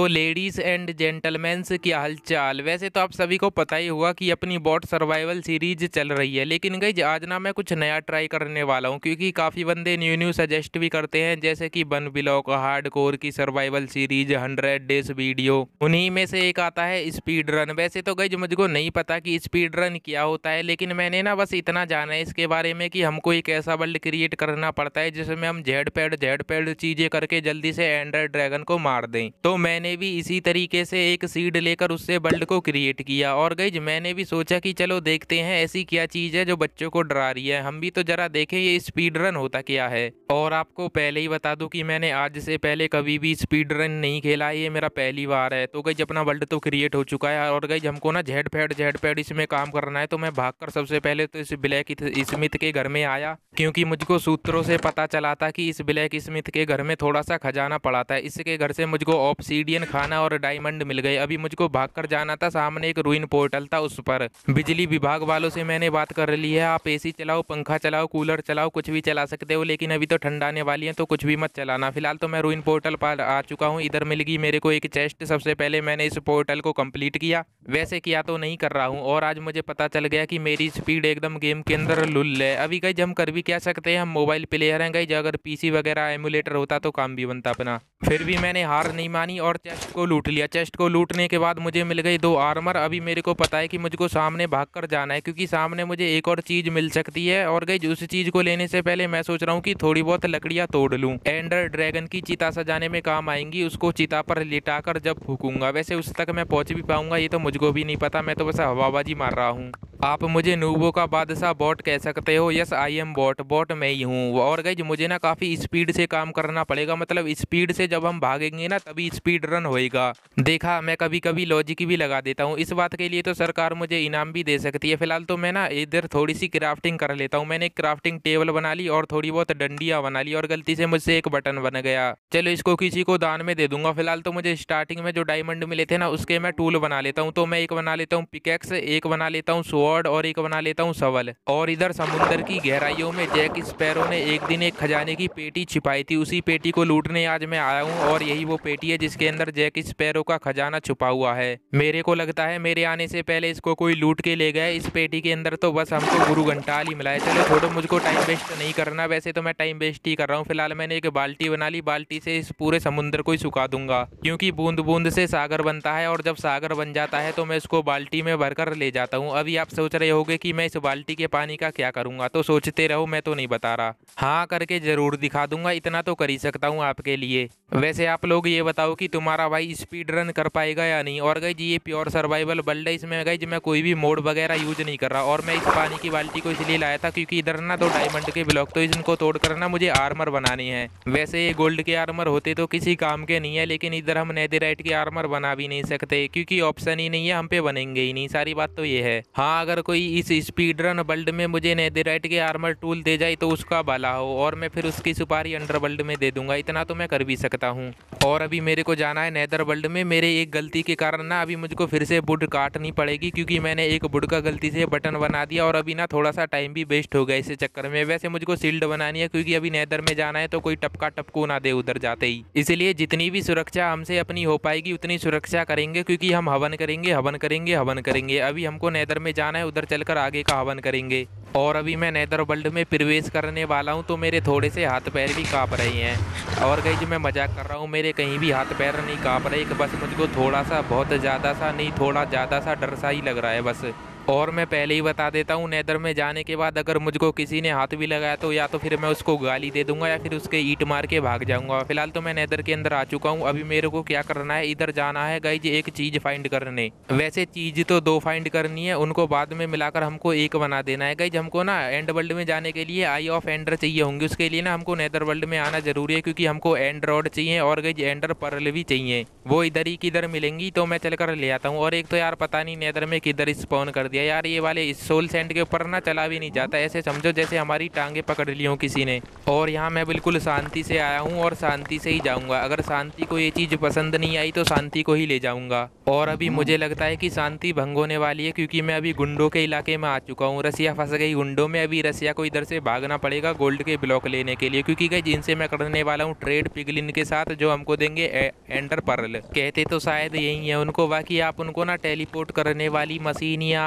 तो ladies and gentleman's क्या हालचाल? वैसे तो आप सभी को पता ही हुआ कि अपनी बॉट सर्वाइवल सीरीज़ चल रही है, लेकिन गई आज ना मैं कुछ नया ट्राई करने वाला हूँ, क्योंकि काफ़ी बंदे न्यू न्यू सजेस्ट भी करते हैं, जैसे कि बन ब्लॉक हार्ड कोर की survival series, hundred days video, उन्हीं में से एक आता है स्पीड रन वैसे तो गई मुझको नहीं पता कि स्पीड रन क्या होता है, लेकिन मैंने ना बस इतना जाना है इसके बारे में कि हमको एक ऐसा वर्ल्ड क्रिएट करना पड़ता है जिसमें हम जेड पैड जेड पैड चीज़ें करके जल्दी से एंड्रॉयड ड्रैगन को मार दें। तो मैंने भी इसी तरीके से एक सीड लेकर उससे बल्ड को क्रिएट किया। और गई मैंने भी सोचा कि चलो देखते हैं ऐसी क्या चीज़ है जो बच्चों को डरा रही है। हम भी तो जरा देखें ये स्पीड रन होता क्या है। और आपको पहले ही बता दूँ कि मैंने आज से पहले कभी भी स्पीड रन नहीं खेला, ये मेरा पहली बार है। तो गई अपना वर्ल्ड तो क्रिएट हो चुका है। और गई हमको ना झेड फैड झेड फैड इसमें काम करना है। तो मैं भागकर सबसे पहले तो इस ब्लैक स्मिथ के घर में आया। क्योंकि मुझको सूत्रों से पता चला था कि इस ब्लैक स्मिथ के घर में थोड़ा सा खजाना पड़ा था इसके घर से मुझको ऑप्सीडियन खाना और डायमंड मिल गए। अभी मुझको भाग कर जाना था, सामने एक रुइन पोर्टल था उस पर। बिजली विभाग वालों से मैंने बात कर ली है, आप एसी चलाओ, पंखा चलाओ कूलर चलाओ, कुछ भी चला सकते हो, लेकिन अभी तो ठंडा आने वाली है तो कुछ भी मत चलाना। फ़िलहाल तो मैं रुइन पोर्टल पर आ चुका हूँ, इधर मिल गई मेरे को एक चेस्ट सबसे पहले मैंने इस पोर्टल को कंप्लीट किया, वैसे किया तो नहीं कर रहा हूँ, और आज मुझे पता चल गया कि मेरी स्पीड एकदम गेम के अंदर लुल है। अभी कहीं हम कर भी क्या सकते हैं, हम मोबाइल प्लेयर हैं कहीं अगर पीसी वगैरह एमुलेटर होता तो काम भी बनता अपना। फिर भी मैंने हार नहीं मानी, और चेस्ट को लूट लिया। चेस्ट को लूटने के बाद मुझे मिल गई दो आर्मर। अभी मेरे को पता है कि मुझको सामने भाग कर जाना है, क्योंकि सामने मुझे एक और चीज़ मिल सकती है और गई, उस चीज़ को लेने से पहले मैं सोच रहा हूँ कि थोड़ी बहुत लकड़ियाँ तोड़ लूँ। एंडर ड्रैगन की चिता सजाने में काम आएँगी, उसको चिता पर लिटाकर जब फूकूँगा। वैसे उस तक मैं पहुँच भी पाऊँगा, ये तो मुझको भी नहीं पता, मैं तो बस हवाबाजी मार रहा हूँ। आप मुझे नूबो का बादशाह बॉट कह सकते हो? Yes I am bot bot मैं ही हूँ। और गई मुझे ना काफ़ी स्पीड से काम करना पड़ेगा। मतलब स्पीड से जब हम भागेंगे ना, तभी स्पीड रन होएगा। देखा, मैं कभी कभी लॉजिक भी लगा देता हूँ। इस बात के लिए तो सरकार मुझे इनाम भी दे सकती है। फ़िलहाल तो मैं ना इधर थोड़ी सी क्राफ्टिंग कर लेता हूँ। मैंने क्राफ्टिंग टेबल बना ली और थोड़ी बहुत डंडियाँ बना ली और गलती से मुझसे एक बटन बन गया। चलो, इसको किसी को दान में दे दूँगा। फ़िलहाल तो मुझे स्टार्टिंग में जो डायमंड मिले थे ना, उसके मैं टूल बना लेता हूँ। तो मैं एक बना लेता हूँ पिकेक्स एक बना लेता हूँ स्वॉर्ड और एक बना लेता हूँ सवल और इधर समुद्र की गहराइयों में जैक स्पैरो ने एक दिन एक खजाने की पेटी छिपाई थी। उसी पेटी को लूटने आज मैं आया हूँ और यही वो पेटी है जिसके अंदर जैक स्पैरो का खजाना छुपा हुआ है। मेरे को लगता है मेरे आने से पहले इसको कोई लूट के ले गया इस पेटी के अंदर तो बस हमको गुरु घंटाल ही मिला है। चलो छोड़ो, मुझको टाइम वेस्ट नहीं करना। वैसे तो मैं टाइम वेस्ट ही कर रहा हूँ। फ़िलहाल मैंने एक बाल्टी बना ली। बाल्टी से इस पूरे समुद्र को ही सुखा दूँगा। क्योंकि बूंद बूंद से सागर बनता है और जब सागर बन जाता है तो मैं इसको बाल्टी में भरकर ले जाता हूँ। अभी आप सोच रहे होगे कि मैं इस बाल्टी के पानी का क्या करूँगा? तो सोचते रहो, मैं तो नहीं बता रहा। हाँ करके ज़रूर दिखा दूँगा, इतना तो कर ही सकता हूँ आपके लिए। वैसे आप लोग ये बताओ कि तुम्हारा भाई स्पीड रन कर पाएगा या नहीं? और गई ये प्योर सर्वाइवल वर्ल्ड है, इसमें गई मैं कोई भी मोड वगैरह यूज़ नहीं कर रहा। और मैं इस पानी की बाल्टी को इसलिए लाया था क्योंकि इधर ना तो डायमंड के ब्लॉक तो इनको तोड़ कर ना मुझे आर्मर बनानी है। वैसे ये गोल्ड के आर्मर होते तो किसी काम के नहीं है, लेकिन इधर हम नेदराइट के आर्मर बना भी नहीं सकते, क्योंकि ऑप्शन ही नहीं है, हम पे बनेंगे ही नहीं। सारी बात तो ये है। हाँ अगर कोई इस स्पीड रन वर्ल्ड में मुझे नेदराइट के आर्मर टूल दे जाए तो उसका भला हो, और मैं फिर उसकी सुपारी अंडर में दे दूँगा। इतना तो मैं कर भी सकता हूँ। और अभी मेरे को जाना है नेदर वर्ल्ड में। मेरे एक गलती के कारण ना अभी मुझको फिर से बुड काटनी पड़ेगी, क्योंकि मैंने एक बुड का गलती से बटन बना दिया, और अभी ना थोड़ा सा टाइम भी वेस्ट हो गया इस चक्कर में। वैसे मुझको सील्ड बनानी है, क्योंकि अभी नेदर में जाना है तो कोई टपका टपको ना दे उधर जाते ही। इसलिए जितनी भी सुरक्षा हमसे अपनी हो पाएगी, उतनी सुरक्षा करेंगे, क्योंकि हम हवन करेंगे हवन करेंगे हवन करेंगे। अभी हमको नेदर में जाना है, उधर चलकर आगे का हवन करेंगे। और अभी मैं नैदर वर्ल्ड में प्रवेश करने वाला हूँ तो मेरे थोड़े से हाथ पैर भी काँप रहे हैं। और कहीं जो मैं मज़ाक कर रहा हूँ, मेरे कहीं भी हाथ पैर नहीं काँप रहे बस मुझको थोड़ा सा, बहुत ज़्यादा सा, नहीं, थोड़ा ज़्यादा सा डर सा ही लग रहा है, बस। और मैं पहले ही बता देता हूँ, नेदर में जाने के बाद अगर मुझको किसी ने हाथ भी लगाया तो या तो फिर मैं उसको गाली दे दूँगा या फिर उसके ईट मार के भाग जाऊँगा। फ़िलहाल तो मैं नेदर के अंदर आ चुका हूँ। अभी मेरे को क्या करना है? इधर जाना है गाइज़, एक चीज़ फाइंड करने। वैसे चीज़ तो दो फाइंड करनी है, उनको बाद में मिलाकर हमको एक बना देना है। गाइज़, हमको ना एंड वर्ल्ड में जाने के लिए आई ऑफ़ एंडर चाहिए होंगे। उसके लिए ना हमको नेदर वर्ल्ड में आना ज़रूरी है क्योंकि हमको एंड रॉड चाहिए और गई एंडर पर्ल भी चाहिए। वो इधर ही किधर मिलेंगी तो मैं चलकर ले आता हूँ। और एक तो यार पता नहीं नेदर में किधर स्पॉन कर दिया। गया यार ये वाले इस सोल सेंट के ऊपर ना चला भी नहीं जाता। ऐसे समझो जैसे हमारी टांगे पकड़ ली हो किसी ने। और यहाँ मैं बिल्कुल शांति से आया हूँ और शांति से ही जाऊँगा। अगर शांति को ये चीज़ पसंद नहीं आई तो शांति को ही ले जाऊँगा। और अभी मुझे लगता है कि शांति भंग होने वाली है क्योंकि मैं अभी गुंडों के इलाके में आ चुका हूँ। रसिया फंस गई गुंडों में अभी रसिया को इधर से भागना पड़ेगा गोल्ड के ब्लॉक लेने के लिए। क्योंकि गई जिनसे मैं करने वाला हूँ ट्रेड पिगलिन के साथ जो हमको देंगे एंडर परल कहते तो शायद यही है उनको बाकी आप उनको ना टेलीपोर्ट करने वाली मशीन या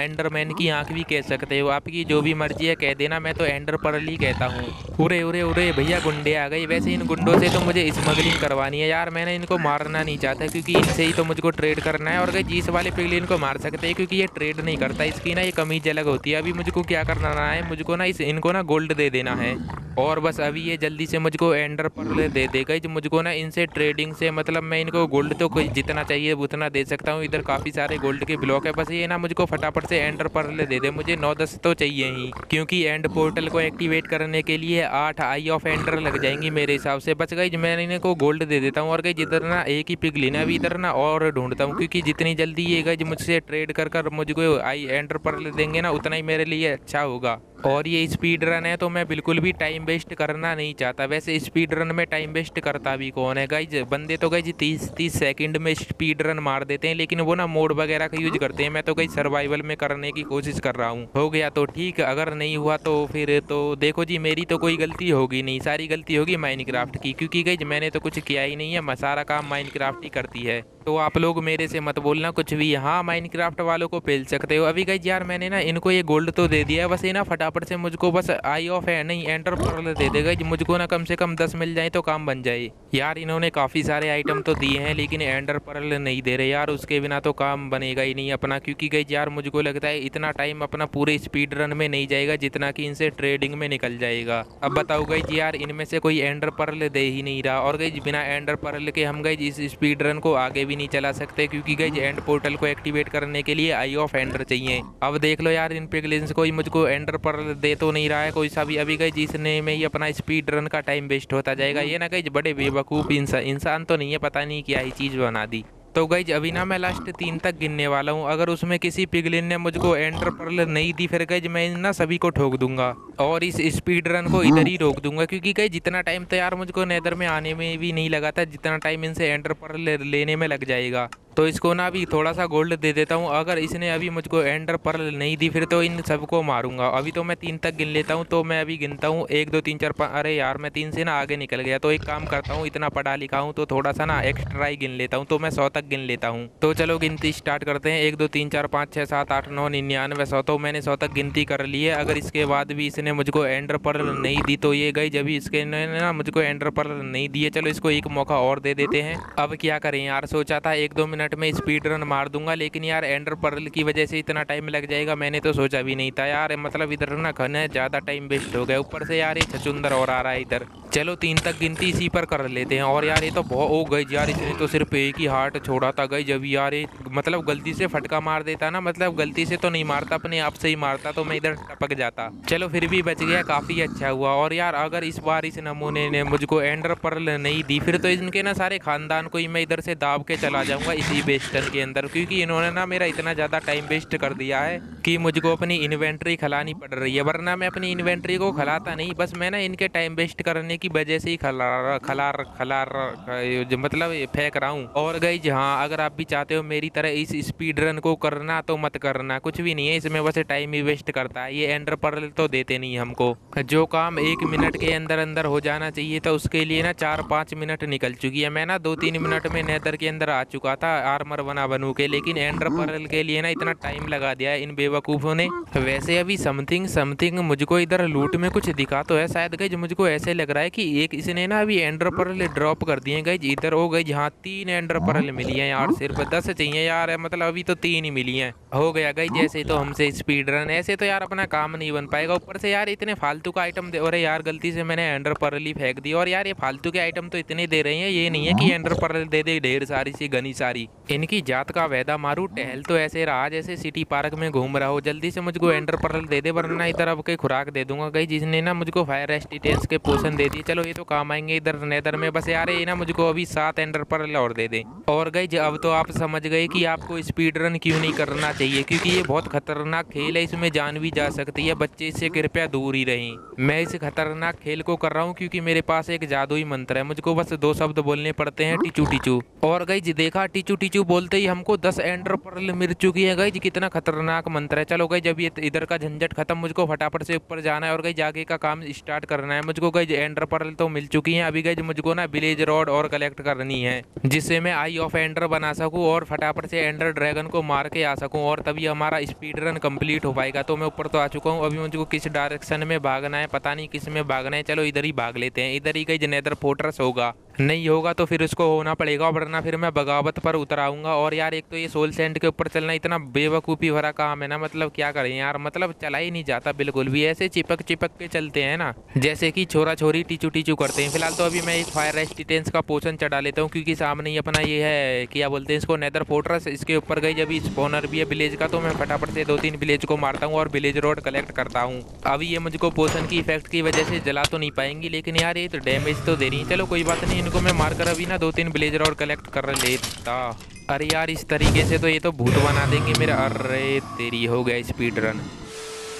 एंडरमैन की आँख भी कह सकते हो। आपकी जो भी मर्ज़ी है कह देना, मैं तो एंडर परल ही कहता हूँ। उरे उरे उरे भैया गुंडे आ गए। वैसे इन गुंडों से तो मुझे स्मगलिंग करवानी है यार। मैंने इनको मारना नहीं चाहता, क्योंकि इनसे ही तो मुझको ट्रेड करना है। और गई जिस वाले पिगलिन को मार सकते हैं, क्योंकि ये ट्रेड नहीं करता, इसकी ना ये कमीज अलग होती है। अभी मुझको क्या करना है? मुझको ना इस, इनको ना गोल्ड दे देना है। और बस अभी ये जल्दी से मुझको एंडर पर दे देगा। जो मुझको ना इनसे ट्रेडिंग से मतलब मैं इनको गोल्ड तो जितना चाहिए उतना दे सकता हूँ। इधर काफ़ी सारे गोल्ड के ब्लॉक है। बस ये ना मुझको फटाफट से एंटर पर दे दे, मुझे नौ दस तो चाहिए ही, क्योंकि एंड पोर्टल को एक्टिवेट करने के लिए आठ आई ऑफ़ एंटर लग जाएँगी मेरे हिसाब से। बच गई मैं इन्हें को गोल्ड दे देता हूँ और गई जिधर ना एक ही पिग लेना अभी इधर ना और ढूंढता हूँ, क्योंकि जितनी जल्दी ये गई मुझसे ट्रेड कर कर मुझको आई एंडर पर देंगे ना, उतना ही मेरे लिए अच्छा होगा। और ये स्पीड रन है तो मैं बिल्कुल भी टाइम वेस्ट करना नहीं चाहता। वैसे स्पीड रन में टाइम वेस्ट करता भी कौन है? गाइज़ बंदे तो गई जी तीस तीस सेकंड में स्पीड रन मार देते हैं, लेकिन वो ना मोड वगैरह का यूज़ करते हैं। मैं तो गई सर्वाइवल में करने की कोशिश कर रहा हूँ। हो गया तो ठीक, अगर नहीं हुआ तो फिर तो देखो जी, मेरी तो कोई गलती होगी नहीं। सारी गलती होगी माइनक्राफ्ट की, क्योंकि गई मैंने तो कुछ किया ही नहीं है। सारा काम माइनक्राफ्ट ही करती है। तो आप लोग मेरे से मत बोलना कुछ भी। हाँ माइनक्राफ्ट वालों को पेल सकते हो। अभी गई यार मैंने ना इनको ये गोल्ड तो दे दिया है, बस ये ना फटाफट से मुझको बस आई ऑफ़ है, नहीं एंटर पर दे देगा मुझको ना कम से कम दस मिल जाए तो काम बन जाए। यार, इन्होंने काफ़ी सारे आइटम तो दिए हैं, लेकिन एंडर परल नहीं दे रहे। यार, उसके बिना तो काम बनेगा ही नहीं अपना, क्योंकि गई यार, मुझको लगता है इतना टाइम अपना पूरे स्पीड रन में नहीं जाएगा, जितना कि इनसे ट्रेडिंग में निकल जाएगा। अब बताओ गई यार, इनमें से कोई एंडर परल दे ही नहीं रहा। और गई बिना एंडर परल के हम गई इस स्पीड रन को आगे भी नहीं चला सकते, क्योंकि गई एंड पोर्टल को एक्टिवेट करने के लिए आई ऑफ़ एंडर चाहिए। अब देख लो यार, इन पिगलिन्स कोई मुझको एंडर परल दे तो नहीं रहा है, कोई सा भी। अभी गई जिसने में ही अपना स्पीड रन का टाइम वेस्ट होता जाएगा। ये ना गई बड़े बेवकूफ़ इंसान इंसान तो नहीं है, पता नहीं क्या ही चीज़ बना दी। तो गई अभी ना मैं लास्ट तीन तक गिनने वाला हूँ। अगर उसमें किसी पिगलिन ने मुझको एंटर पर्ल नहीं दी, फिर गई मैं ना सभी को ठोक दूँगा। और इस स्पीड रन को इधर ही रोक दूँगा, क्योंकि गई जितना टाइम तो यार मुझको नेदर में आने में भी नहीं लगा था, जितना टाइम इनसे एंटर पर्ल लेने में लग जाएगा। तो इसको ना अभी थोड़ा सा गोल्ड दे देता हूँ। अगर इसने अभी मुझको एंडर पर नहीं दी, फिर तो इन सबको मारूँगा। अभी तो मैं तीन तक गिन लेता हूँ तो मैं अभी गिनता हूँ। एक, दो, तीन, चार, पाँच, अरे यार, मैं तीन से ना आगे निकल गया। तो एक काम करता हूँ, इतना पढ़ा लिखा हूँ तो थोड़ा सा ना एक्स्ट्रा ही गिन लेता हूँ तो मैं सौ तक गिन लेता हूँ। तो चलो गिनती स्टार्ट करते हैं। एक, दो, तीन, चार, पाँच छः सात, आठ, नौ, निन्यानवे, सौ तो मैंने सौ तक गिनती कर ली है। अगर इसके बाद भी इसने मुझको एंडर पर नहीं दी तो ये गई, जब इसके ना मुझको एंडर पर नहीं दिए चलो इसको एक मौका और दे देते हैं। अब क्या करें यार? सोचा था एक, दो में स्पीड रन मार दूँगा, लेकिन यार एंडर पर्ल की वजह से इतना टाइम लग जाएगा, मैंने तो सोचा भी नहीं था। यार मतलब इधर ना खाने ज़्यादा टाइम वेस्ट हो गया, ऊपर से यार ये छचुंदर और आ रहा है इधर। चलो तीन तक गिनती इसी पर कर लेते हैं। और यार ये तो बहुत हो गई यार, इसने तो सिर्फ़ एक ही हार्ट छोड़ा था गई। जब यार ये मतलब गलती से फटका मार देता ना मतलब गलती से तो नहीं मारता, अपने आप से ही मारता तो मैं इधर टपक जाता। चलो फिर भी बच गया, काफ़ी अच्छा हुआ। और यार अगर इस बार इस नमूने ने मुझको एंडर पर नहीं दी, फिर तो इनके ना सारे खानदान को ही मैं इधर से दाब के चला जाऊँगा इसी बेस्टन के अंदर, क्योंकि इन्होंने ना मेरा इतना ज़्यादा टाइम वेस्ट कर दिया है कि मुझको अपनी इन्वेंट्री खिलानी पड़ रही है। वरना मैं अपनी इन्वेंट्री को खिलाता नहीं, बस मैं ना इनके टाइम वेस्ट करने की वजह से ही खलार खलार खलार मतलब फेंक रहा हूँ। और गई हाँ अगर आप भी चाहते हो मेरी तरह इस स्पीड रन को करना तो मत करना। कुछ भी नहीं है, इसमें बस टाइम ही वेस्ट करता है। ये एंडर पर तो देते नहीं हमको। जो काम एक मिनट के अंदर अंदर हो जाना चाहिए था, उसके लिए ना चार पाँच मिनट निकल चुकी है। मैं ना दो तीन मिनट में नेदर के अंदर आ चुका था आर्मर बना बनू के, लेकिन एंडर पर के लिए ना इतना टाइम लगा दिया इन बेवकूफ़ों ने। वैसे अभी समथिंग समथिंग मुझको इधर लूट में कुछ दिखा तो है, शायद गई मुझको ऐसे लग रहा है कि एक इसने ना अभी एंडर पर ड्रॉप कर दिए गई इधर हो गई जहाँ तीन एंडर पर मिली है, यार। सिर्फ़ दस चाहिए, यार। मतलब अभी तो तीन ही मिली है। हो गया गई जैसे तो हमसे स्पीड रन ऐसे तो यार अपना काम नहीं बन पाएगा। ऊपर से यार इतने फालतू का आइटम दे, और यार गलती से मैंने एंडर पर फेंक दी। और यार ये फालतू के आइटम तो इतने दे रहे हैं, ये नहीं है कि एंडर पर दे दे ढेर सारी सी, घनी सारी। इनकी जात का वैदा मारू, टहल तो ऐसे रहा, जैसे सिटी पार्क में घूम रहा हो। जल्दी से मुझको एंडर परल दे दे, वरना इधर अब के खुराक दे दूँगा गई जिसने ना मुझको फायर रेस्टिटेंस के पोषण दे दिए चलो ये तो काम आएँगे, इधर नेदर में बस यार ये ना, मुझको अभी सात एंडर पर और दे दे। और गई अब तो आप समझ गए कि आपको स्पीड रन क्यों नहीं करना चाहिए, क्योंकि ये बहुत खतरनाक खेल है, इसमें जान भी जा सकती है, बच्चे इससे कृपया दूर ही रहें। मैं इस खतरनाक खेल को कर रहा हूँ, क्योंकि मेरे पास एक जादुई मंत्र है, मुझको बस दो शब्द बोलने पड़ते हैं, टीचू टीचू। और गई देखा, टीचू टीचू बोलते ही हमको दस एंडर पर्ल मिल चुकी है, गई कितना खतरनाक मंत्र है। चलो गई जब ये इधर का झंझट खत्म, मुझको फटाफट से ऊपर जाना है, और गई जाके का काम स्टार्ट करना है, मुझको गई एंडर पर्ल तो मिल चुकी है। अभी गई मुझको ना विलेज रोड और कलेक्ट करनी है, जिससे मैं आई ऑफ़ एंडर बना सकूँ और फटाफट से एंडर ड्रैगन को मार के आ सकूँ और तभी हमारा स्पीड रन कंप्लीट हो पाएगा। तो मैं ऊपर तो आ चुका हूँ। अभी मुझको किस डायरेक्शन में भागना है, पता नहीं किसमें भागना है। चलो इधर ही भाग लेते हैं। इधर ही गई जनेदर फोर्ट्रेस होगा। नहीं होगा तो फिर उसको होना पड़ेगा, वरना फिर मैं बगावत पर उतर आऊँगा। और यार, एक तो ये सोल सेंट के ऊपर चलना इतना बेवकूफ़ी भरा काम है ना मतलब क्या करें यार? मतलब चला ही नहीं जाता बिल्कुल भी, ऐसे चिपक चिपक के चलते हैं ना। जैसे कि छोरा छोरी टीचू टीचू करते हैं। फ़िलहाल तो अभी मैं एक फायर रेस्टिटेंस का पोषण चढ़ा लेता हूँ, क्योंकि सामने ही अपना ये है, क्या बोलते हैं इसको नेदर फोर्ट्रेस इसके ऊपर गई जब स्पोनर भी है विलेज का तो मैं फटाफट से दो तीन विलेज को मारता हूँ और विलेज रोड कलेक्ट करता हूँ। अभी ये मुझको पोषण की इफ़ेक्ट की वजह से जला तो नहीं पाएँगी, लेकिन यार, ये तो डैमेज तो दे रही है। चलो, कोई बात नहीं इनको मैं मारकर अभी ना दो तीन ब्लेजर और कलेक्ट कर लेता। अरे यार, इस तरीके से तो ये तो भूत बना देंगे मेरा। अरे, तेरी हो गया स्पीड रन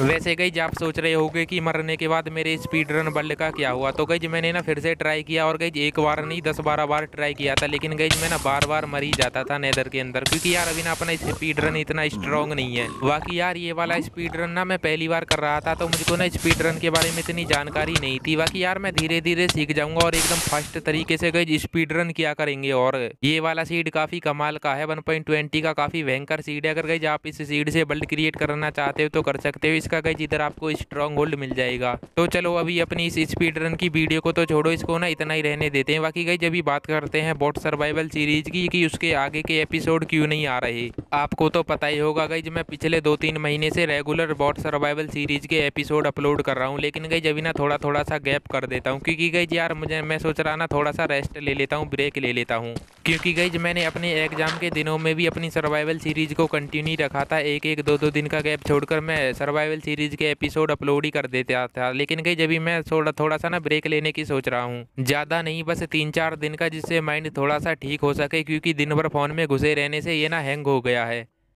वैसे गई आप सोच रहे होगे कि मरने के बाद मेरे स्पीड रन बल्ड का क्या हुआ तो गई मैंने ना फिर से ट्राई किया और गई एक बार नहीं, दस बारह बार ट्राई किया था, लेकिन गई मैं ना बार बार मर ही जाता था नेदर के अंदर, क्योंकि यार अभी ना अपना स्पीड रन इतना स्ट्रॉन्ग नहीं है। बाकी यार ये वाला स्पीड रन ना मैं पहली बार कर रहा था तो मुझको ना स्पीड रन के बारे में इतनी जानकारी नहीं थी। बाकी यार मैं धीरे धीरे सीख जाऊँगा और एकदम फास्ट तरीके से गई स्पीड रन किया करेंगे और ये वाला सीड काफ़ी कमाल का है वन का काफ़ी भयंकर सीड है। अगर गई आप इस सीड से बल्ड क्रिएट करना चाहते हो तो कर सकते हो इसका गई इधर आपको स्ट्रॉन्ग होल्ड मिल जाएगा। तो चलो अभी अपनी इस स्पीड रन की वीडियो को तो छोड़ो, इसको ना इतना ही रहने देते हैं। बाकी गई जब बात करते हैं बोट सर्वाइवल सीरीज़ की, कि उसके आगे के एपिसोड क्यों नहीं आ रहे, आपको तो पता ही होगा गई मैं पिछले दो तीन महीने से रेगुलर बॉट सर्वाइवल सीरीज़ के एपिसोड अपलोड कर रहा हूँ। लेकिन गई जब ना थोड़ा थोड़ा सा गैप कर देता हूँ, क्योंकि गई यार मुझे, मैं सोच रहा ना थोड़ा सा रेस्ट ले लेता हूँ ब्रेक ले लेता हूँ। क्योंकि गई मैंने अपने एग्ज़ाम के दिनों में भी अपनी सर्वाइवल सीरीज़ को कंटिन्यू रखा था। एक एक दो दो दिन का गैप छोड़कर मैं सर्वाइवल सीरीज़ के एपिसोड अपलोड ही कर देता था। लेकिन गई जब मैं थोड़ा थोड़ा सा ना ब्रेक लेने की सोच रहा हूँ। ज़्यादा नहीं, बस तीन चार दिन का जिससे माइंड थोड़ा सा ठीक हो सके, क्योंकि दिन भर फ़ोन में घुसे रहने से ये ना हैंग हो गया है।